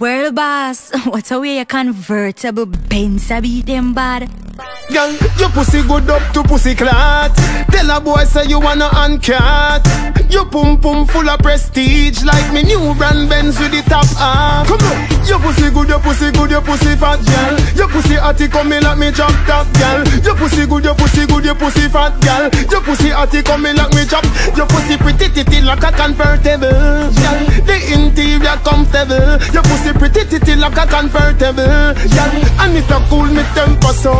World boss, what a way a convertible Benz a beat them bad. Girl, your pussy good up to pussy clot. Tell a boy say you wanna uncut. Your pum pum full of prestige like me new brand Benz with the top half. Come on, your pussy good, your pussy good, your pussy fat girl. Your pussy hotty coming like me drop top girl. Your pussy good, your pussy good, your pussy fat girl. Your pussy hotty coming like me drop. Your pussy pretty titty like a convertible. Interior comfortable. Your pussy pretty titty like a convertible. Girl, and it a cool me temper so.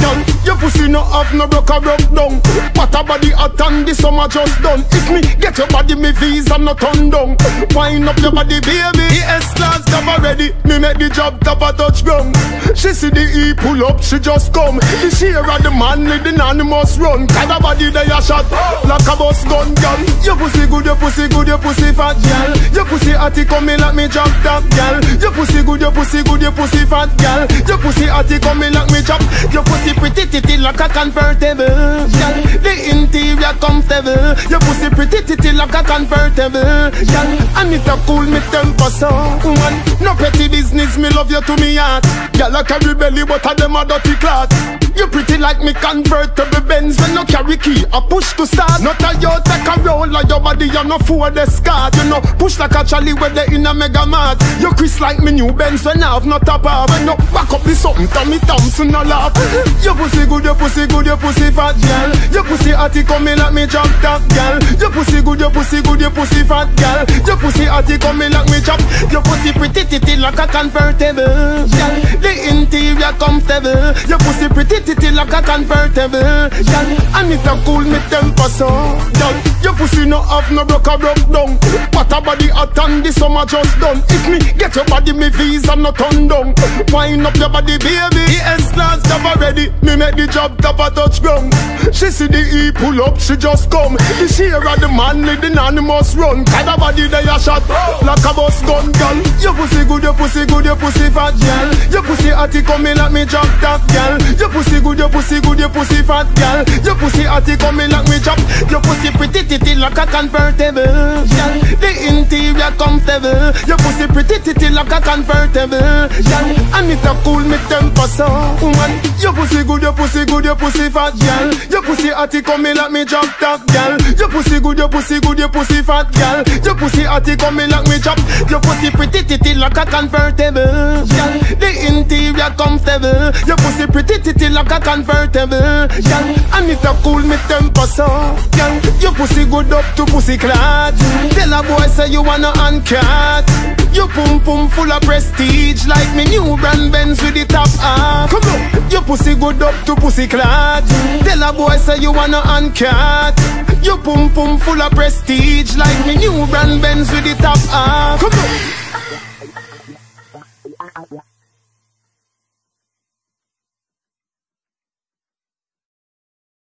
Girl, your pussy no have no broke a broke down. What a body hot and the summer just done. If me get your body, me visa not turn down. Wind up your body, baby. The S class cover ready. Me make the job top a touch ground. She see the E pull up, she just come. The share of the man with the animals run. Kind of body they a shot like a bus gun gun. Your pussy good, your pussy good, your pussy fat girl. Your pussy hotty coming like me drop top girl. Your pussy good, your pussy good, your pussy fat girl. Your pussy hotty coming like me chop. Your pussy pretty titty like a convertible. Girl, the interior comfortable. Your pussy pretty titty like a convertible. Girl, and it a cool me temper so. Woman, no petty business, me love you to me heart. Girl, I carry belly, but a them a dirty clot. You pretty like me convertible Benz when no carry key. I push to start. Not a you take a roll like your body, you no for the scar. You know, push like a Charlie when they in a mega mart. You Chris like me new Benz when I have not top off. When you back up the something, Tommy Thompson no laugh. Your pussy good, your pussy good, your pussy fat girl. Your pussy hotty coming like me drop top girl. Your pussy good, your pussy good, your pussy fat girl. Your pussy hotty coming like me chop. Your pussy pretty titty like a convertible. Girl, comfortable. Your pussy pretty titty like a convertible. Girl, and it a cool me temper so. Girl, your pussy no have no broke a broke down. What a body hot and the summer just done. If me get your body, me visa not turn down. Wind up your body, baby. The S class cover ready. Me make the job top a touch ground. She see the E pull up, she just come. The share of the man with the animals run. Kind of body they a shot like a bus gun, girl. Your pussy good, your pussy good, your pussy fat, girl. Your pussy hotty coming like me drop top, girl. Your pussy good, your pussy good, your pussy fat, girl. Your pussy hotty coming like me chop. Your pussy pretty titty like a convertible, girl. The interior comfortable. Your pussy pretty titty like a convertible, girl. It a cool me temper so, woman. Your pussy good, your pussy good, your pussy fat, girl. Your pussy hotty coming like me drop top, girl. Your pussy good, your pussy good, your pussy fat, girl. Your pussy hotty coming like me chop. Your pussy pretty titty like a convertible, girl. The interior comfortable. Your pussy pretty titty like a convertible, girl. And it a cool me temper so, girl. Your pussy good up to pussy clot. Tell a boy say you wanna uncut. Your pum pum full of prestige like me new brand Benz with the top half. Come on, your pussy good up to pussy clot. Tell a boy say you wanna uncut. You pum pum full of prestige like me new brand Benz with the top half. Come on.